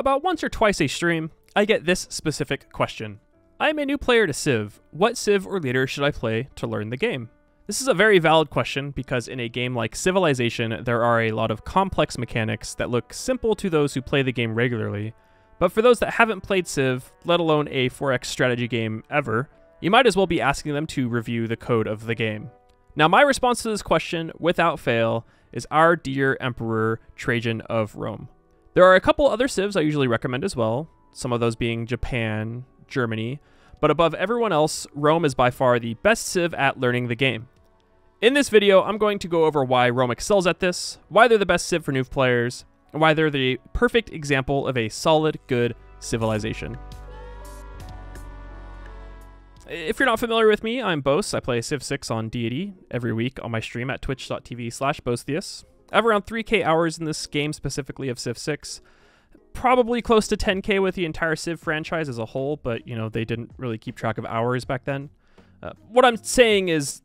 About once or twice a stream, I get this specific question. I am a new player to Civ. What Civ or leader should I play to learn the game? This is a very valid question because in a game like Civilization, there are a lot of complex mechanics that look simple to those who play the game regularly. But for those that haven't played Civ, let alone a 4X strategy game ever, you might as well be asking them to review the code of the game. Now, my response to this question, without fail, is our dear Emperor Trajan of Rome. There are a couple other civs I usually recommend as well, some of those being Japan, Germany, but above everyone else, Rome is by far the best civ at learning the game. In this video, I'm going to go over why Rome excels at this, why they're the best civ for new players, and why they're the perfect example of a solid, good civilization. If you're not familiar with me, I'm Boes. I play Civ 6 on Deity every week on my stream at twitch.tv slash Boesthius. I have around 3k hours in this game specifically of Civ 6. Probably close to 10k with the entire Civ franchise as a whole, but you know, they didn't really keep track of hours back then. Uh, what I'm saying is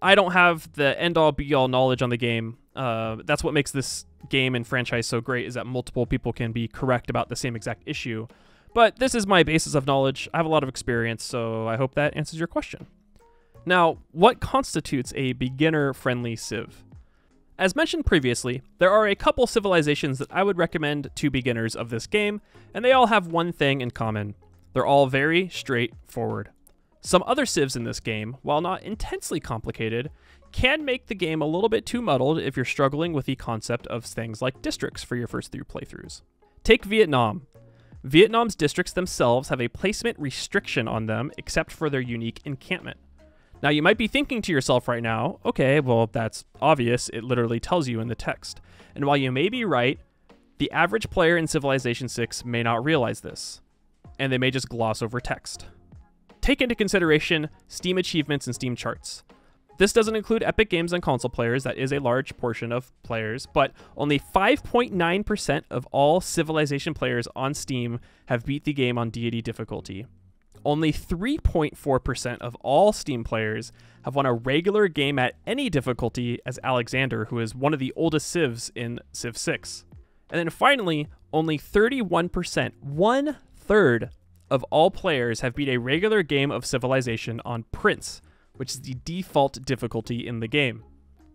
I don't have the end all be all knowledge on the game. Uh, that's what makes this game and franchise so great is that multiple people can be correct about the same exact issue. But this is my basis of knowledge. I have a lot of experience, so I hope that answers your question. Now, what constitutes a beginner friendly Civ? As mentioned previously, there are a couple civilizations that I would recommend to beginners of this game, and they all have one thing in common. They're all very straightforward. Some other civs in this game, while not intensely complicated, can make the game a little bit too muddled if you're struggling with the concept of things like districts for your first few playthroughs. Take Vietnam. Vietnam's districts themselves have a placement restriction on them except for their unique encampment. Now, you might be thinking to yourself right now, okay, well, that's obvious. It literally tells you in the text. And while you may be right, the average player in Civilization 6 may not realize this, and they may just gloss over text. Take into consideration Steam achievements and Steam charts. This doesn't include Epic Games and console players, that is a large portion of players, but only 5.9% of all Civilization players on Steam have beat the game on deity difficulty. Only 3.4% of all Steam players have won a regular game at any difficulty as Alexander, who is one of the oldest civs in Civ 6. And then finally, only 31%, one third of all players have beat a regular game of Civilization on Prince, which is the default difficulty in the game.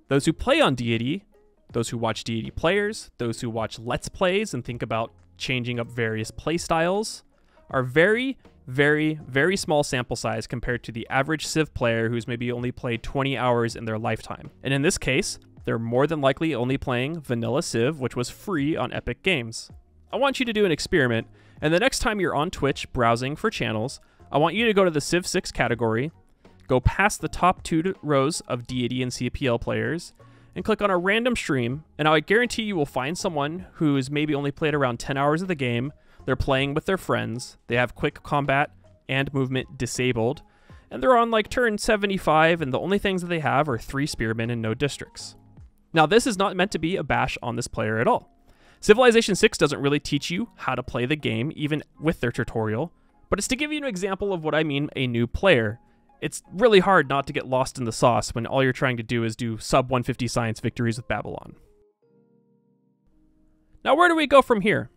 Those who play on Deity, those who watch Deity players, those who watch Let's Plays and think about changing up various playstyles, are very, very, very small sample size compared to the average Civ player who's maybe only played 20 hours in their lifetime. And in this case, they're more than likely only playing vanilla Civ, which was free on Epic Games. I want you to do an experiment, and the next time you're on Twitch browsing for channels, I want you to go to the Civ 6 category, go past the top two rows of Deity and CPL players, and click on a random stream, and I guarantee you will find someone who's maybe only played around 10 hours of the game, they're playing with their friends. They have quick combat and movement disabled. And they're on like turn 75, and the only things that they have are three spearmen and no districts. Now, this is not meant to be a bash on this player at all. Civilization 6 doesn't really teach you how to play the game, even with their tutorial, but it's to give you an example of what I mean a new player. It's really hard not to get lost in the sauce when all you're trying to do is do sub 150 science victories with Babylon. Now, where do we go from here?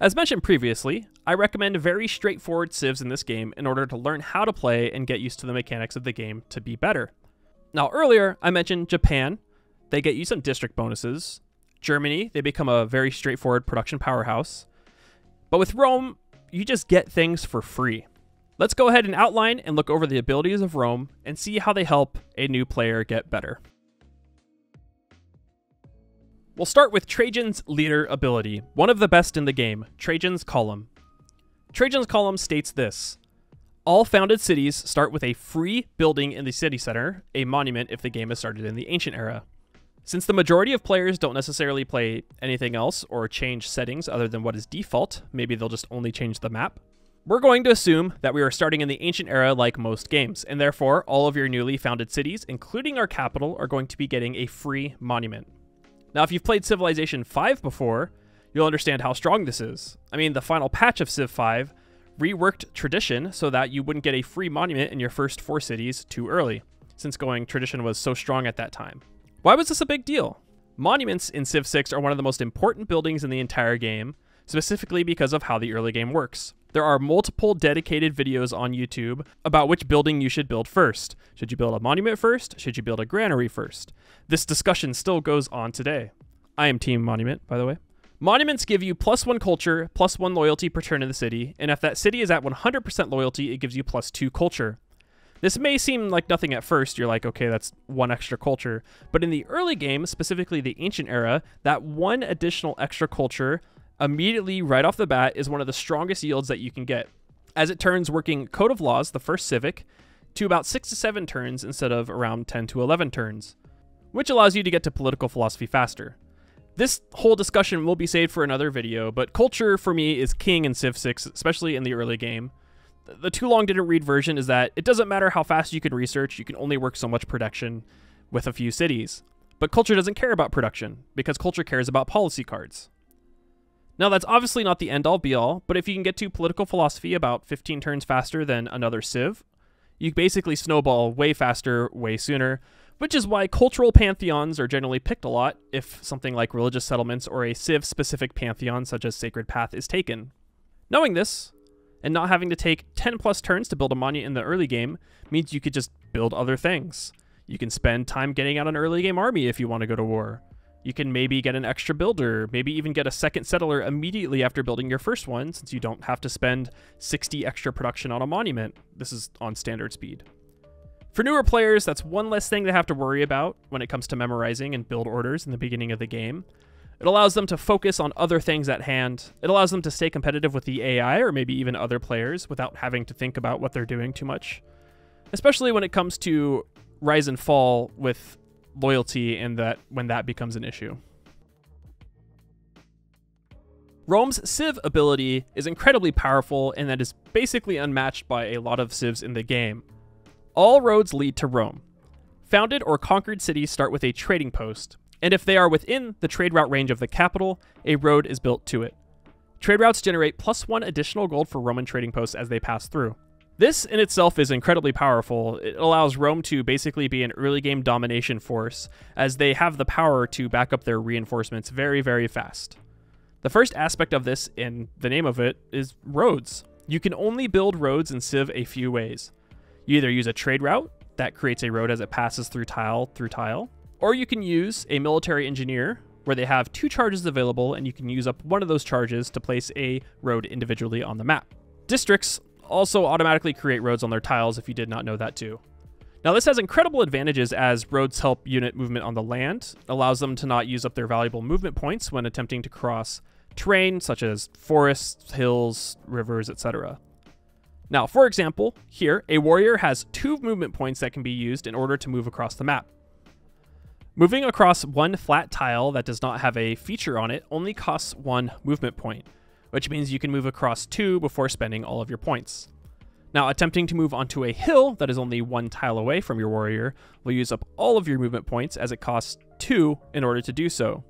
As mentioned previously, I recommend very straightforward civs in this game in order to learn how to play and get used to the mechanics of the game to be better. Now earlier, I mentioned Japan. They get you some district bonuses. Germany, they become a very straightforward production powerhouse. But with Rome, you just get things for free. Let's go ahead and outline and look over the abilities of Rome and see how they help a new player get better. We'll start with Trajan's leader ability, one of the best in the game, Trajan's Column. Trajan's Column states this All founded cities start with a free building in the city center, a monument if the game is started in the ancient era. Since the majority of players don't necessarily play anything else or change settings other than what is default, maybe they'll just only change the map, we're going to assume that we are starting in the ancient era like most games, and therefore all of your newly founded cities, including our capital, are going to be getting a free monument. Now, if you've played Civilization 5 before, you'll understand how strong this is. I mean, the final patch of Civ 5 reworked tradition so that you wouldn't get a free monument in your first four cities too early, since going tradition was so strong at that time. Why was this a big deal? Monuments in Civ 6 are one of the most important buildings in the entire game specifically because of how the early game works. There are multiple dedicated videos on YouTube about which building you should build first. Should you build a monument first? Should you build a granary first? This discussion still goes on today. I am Team Monument, by the way. Monuments give you plus one culture, plus one loyalty per turn in the city, and if that city is at 100% loyalty, it gives you plus two culture. This may seem like nothing at first. You're like, okay, that's one extra culture. But in the early game, specifically the ancient era, that one additional extra culture immediately right off the bat is one of the strongest yields that you can get. As it turns working Code of Laws, the first civic, to about 6 to 7 turns instead of around 10 to 11 turns, which allows you to get to political philosophy faster. This whole discussion will be saved for another video, but culture for me is king in Civ 6, especially in the early game the too long didn't read version is that it doesn't matter how fast you can research, you can only work so much production with a few cities. But culture doesn't care about production, because culture cares about policy cards. Now, that's obviously not the end all be all, but if you can get to political philosophy about 15 turns faster than another Civ, you basically snowball way faster, way sooner, which is why cultural pantheons are generally picked a lot if something like religious settlements or a Civ specific pantheon, such as Sacred Path, is taken. Knowing this, and not having to take 10 plus turns to build a monument in the early game means you could just build other things. You can spend time getting out an early game army if you want to go to war. You can maybe get an extra builder, maybe even get a second settler immediately after building your first one, since you don't have to spend 60 extra production on a monument. This is on standard speed. For newer players, that's one less thing they have to worry about when it comes to memorizing and build orders in the beginning of the game. It allows them to focus on other things at hand. It allows them to stay competitive with the AI or maybe even other players without having to think about what they're doing too much. Especially when it comes to rise and fall with loyalty and that when that becomes an issue. Rome's Civ ability is incredibly powerful and that is basically unmatched by a lot of Civs in the game. All roads lead to Rome. Founded or conquered cities start with a trading post, and if they are within the trade route range of the capital, a road is built to it. Trade routes generate plus one additional gold for Roman trading posts as they pass through. This in itself is incredibly powerful. It allows Rome to basically be an early game domination force, as they have the power to back up their reinforcements very, very fast. The first aspect of this, in the name of it, is roads. You can only build roads in Civ a few ways. You either use a trade route that creates a road as it passes through tile through tile, or you can use a military engineer where they have two charges available and you can use up one of those charges to place a road individually on the map. Districts also automatically create roads on their tiles if you did not know that too. Now this has incredible advantages as roads help unit movement on the land, allows them to not use up their valuable movement points when attempting to cross terrain such as forests, hills, rivers, etc. Now, for example, here, a warrior has two movement points that can be used in order to move across the map. Moving across one flat tile that does not have a feature on it only costs one movement point, which means you can move across two before spending all of your points. Now, attempting to move onto a hill that is only one tile away from your warrior will use up all of your movement points as it costs two in order to do so.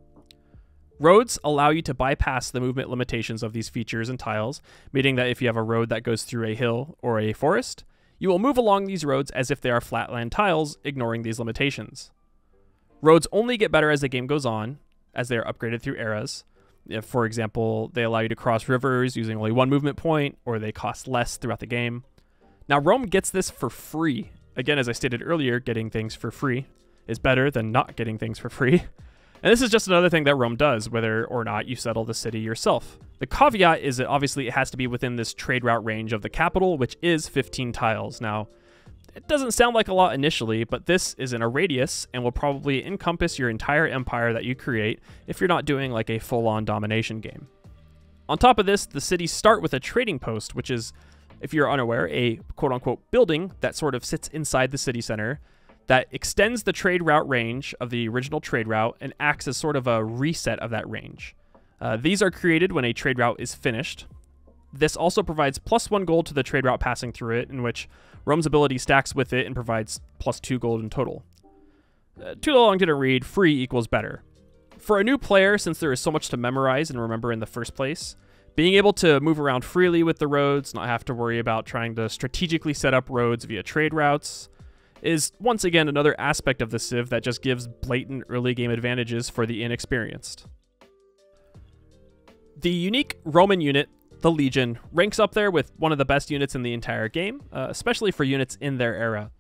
Roads allow you to bypass the movement limitations of these features and tiles, meaning that if you have a road that goes through a hill or a forest, you will move along these roads as if they are flatland tiles, ignoring these limitations. Roads only get better as the game goes on, as they are upgraded through eras. If, for example, they allow you to cross rivers using only one movement point, or they cost less throughout the game. Now, Rome gets this for free. Again, as I stated earlier, getting things for free is better than not getting things for free. And this is just another thing that Rome does, whether or not you settle the city yourself. The caveat is that obviously it has to be within this trade route range of the capital, which is 15 tiles. Now, it doesn't sound like a lot initially, but this is in a radius and will probably encompass your entire empire that you create if you're not doing like a full-on domination game. On top of this, the cities start with a trading post, which is, if you're unaware, a quote-unquote building that sort of sits inside the city center that extends the trade route range of the original trade route and acts as sort of a reset of that range. Uh, these are created when a trade route is finished. This also provides plus one gold to the trade route passing through it, in which Rome's ability stacks with it and provides plus 2 gold in total. Uh, too long didn't read, free equals better. For a new player, since there is so much to memorize and remember in the first place, being able to move around freely with the roads, not have to worry about trying to strategically set up roads via trade routes, is once again another aspect of the Civ that just gives blatant early game advantages for the inexperienced. The unique Roman unit, the Legion, ranks up there with one of the best units in the entire game, uh, especially for units in their era.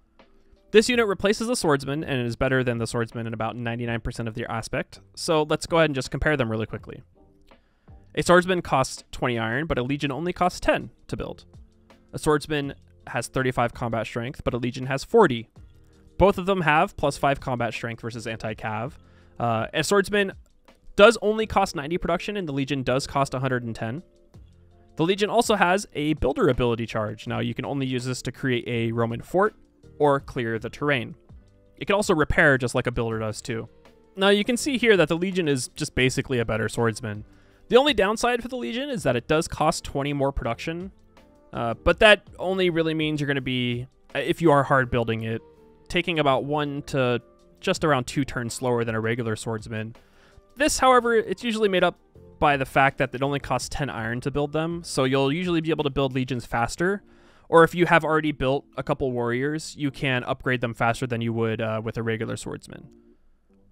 This unit replaces the swordsman and is better than the swordsman in about 99% of their aspect, so let's go ahead and just compare them really quickly. A swordsman costs 20 iron, but a legion only costs 10 to build. A swordsman has 35 combat strength, but a legion has 40. Both of them have plus 5 combat strength versus anti-cav. Uh, a swordsman does only cost 90 production, and the legion does cost 110. The legion also has a builder ability charge. Now you can only use this to create a Roman fort or clear the terrain. It can also repair just like a builder does too. Now you can see here that the Legion is just basically a better swordsman. The only downside for the Legion is that it does cost 20 more production, uh, but that only really means you're going to be, uh, if you are hard building it, taking about one to just around two turns slower than a regular swordsman. This, however, it's usually made up by the fact that it only costs 10 iron to build them, so you'll usually be able to build legions faster, or if you have already built a couple warriors, you can upgrade them faster than you would uh, with a regular swordsman.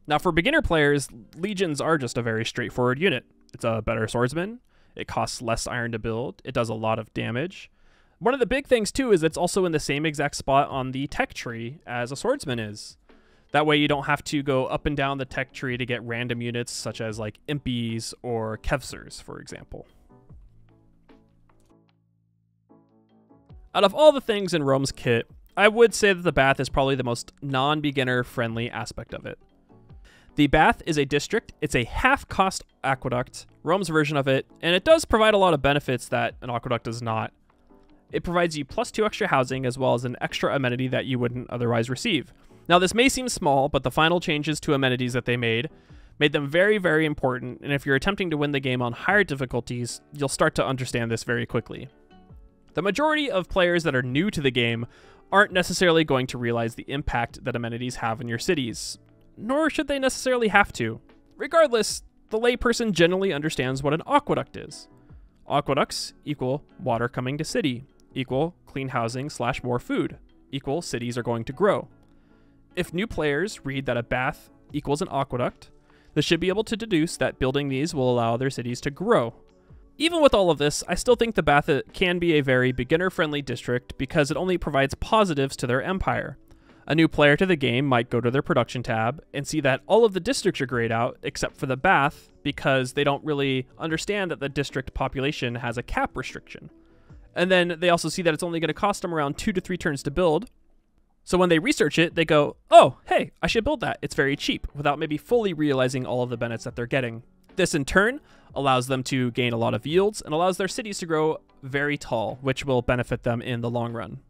Now, for beginner players, legions are just a very straightforward unit. It's a better swordsman. It costs less iron to build. It does a lot of damage. One of the big things too is it's also in the same exact spot on the tech tree as a swordsman is. That way you don't have to go up and down the tech tree to get random units such as like impis or kevsers, for example. Out of all the things in Rome's kit, I would say that the bath is probably the most non-beginner friendly aspect of it. The bath is a district, it's a half-cost aqueduct, Rome's version of it, and it does provide a lot of benefits that an aqueduct does not. It provides you plus two extra housing as well as an extra amenity that you wouldn't otherwise receive. Now this may seem small, but the final changes to amenities that they made made them very, very important, and if you're attempting to win the game on higher difficulties, you'll start to understand this very quickly. The majority of players that are new to the game aren't necessarily going to realize the impact that amenities have in your cities, nor should they necessarily have to. Regardless, the layperson generally understands what an aqueduct is. Aqueducts equal water coming to city, equal clean housing slash more food, equal cities are going to grow. If new players read that a bath equals an aqueduct, they should be able to deduce that building these will allow their cities to grow, even with all of this, I still think the Bath uh, can be a very beginner-friendly district because it only provides positives to their empire. A new player to the game might go to their production tab and see that all of the districts are grayed out except for the Bath because they don't really understand that the district population has a cap restriction. And then they also see that it's only going to cost them around two to three turns to build. So when they research it, they go, oh, hey, I should build that. It's very cheap, without maybe fully realizing all of the benefits that they're getting. This in turn allows them to gain a lot of yields and allows their cities to grow very tall, which will benefit them in the long run.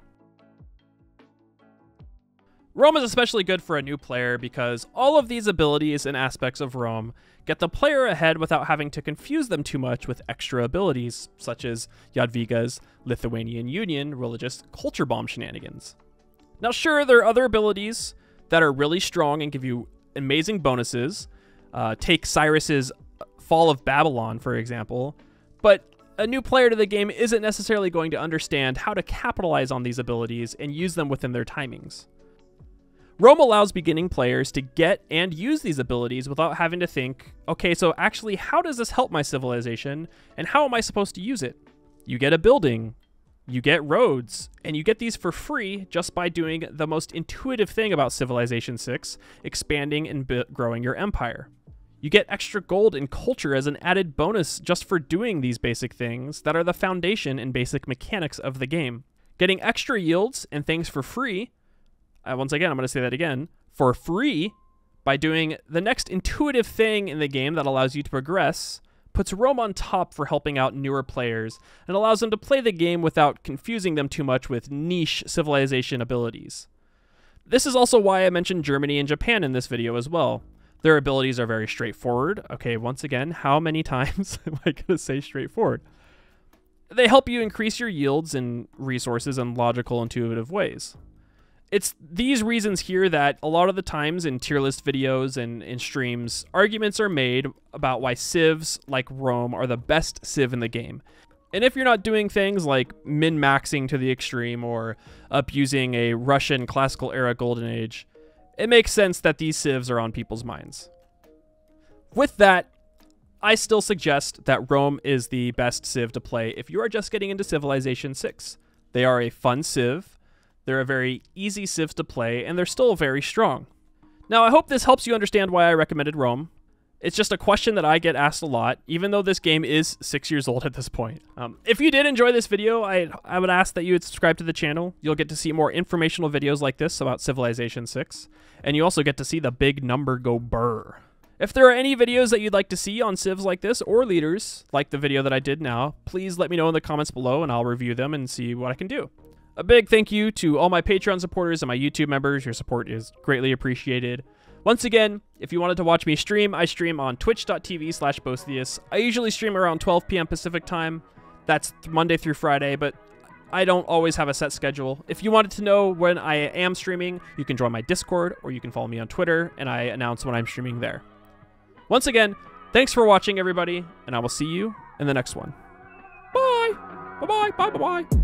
Rome is especially good for a new player because all of these abilities and aspects of Rome get the player ahead without having to confuse them too much with extra abilities, such as Jadwiga's Lithuanian Union religious culture bomb shenanigans. Now, sure, there are other abilities that are really strong and give you amazing bonuses. Uh, take Cyrus's Fall of Babylon, for example, but a new player to the game isn't necessarily going to understand how to capitalize on these abilities and use them within their timings. Rome allows beginning players to get and use these abilities without having to think, okay, so actually, how does this help my civilization, and how am I supposed to use it? You get a building, you get roads, and you get these for free just by doing the most intuitive thing about Civilization 6 expanding and growing your empire. You get extra gold and culture as an added bonus just for doing these basic things that are the foundation and basic mechanics of the game. Getting extra yields and things for free, uh, once again, I'm going to say that again, for free by doing the next intuitive thing in the game that allows you to progress, puts Rome on top for helping out newer players and allows them to play the game without confusing them too much with niche civilization abilities. This is also why I mentioned Germany and Japan in this video as well. Their abilities are very straightforward. Okay, once again, how many times am I going to say straightforward? They help you increase your yields and resources in logical, intuitive ways. It's these reasons here that a lot of the times in tier list videos and in streams, arguments are made about why civs like Rome are the best civ in the game. And if you're not doing things like min-maxing to the extreme or abusing a Russian classical era golden age, it makes sense that these civs are on people's minds. With that, I still suggest that Rome is the best Civ to play if you are just getting into Civilization 6. They are a fun Civ, they're a very easy Civ to play, and they're still very strong. Now, I hope this helps you understand why I recommended Rome. It's just a question that I get asked a lot, even though this game is six years old at this point. Um, if you did enjoy this video, I, I would ask that you would subscribe to the channel. You'll get to see more informational videos like this about Civilization 6, and you also get to see the big number go burr. If there are any videos that you'd like to see on civs like this or leaders, like the video that I did now, please let me know in the comments below and I'll review them and see what I can do. A big thank you to all my Patreon supporters and my YouTube members. Your support is greatly appreciated. Once again, if you wanted to watch me stream, I stream on twitch.tv slash Boesthius. I usually stream around 12 p.m. Pacific time. That's Monday through Friday, but I don't always have a set schedule. If you wanted to know when I am streaming, you can join my Discord or you can follow me on Twitter and I announce when I'm streaming there. Once again, thanks for watching, everybody, and I will see you in the next one. Bye! Bye-bye, bye-bye-bye.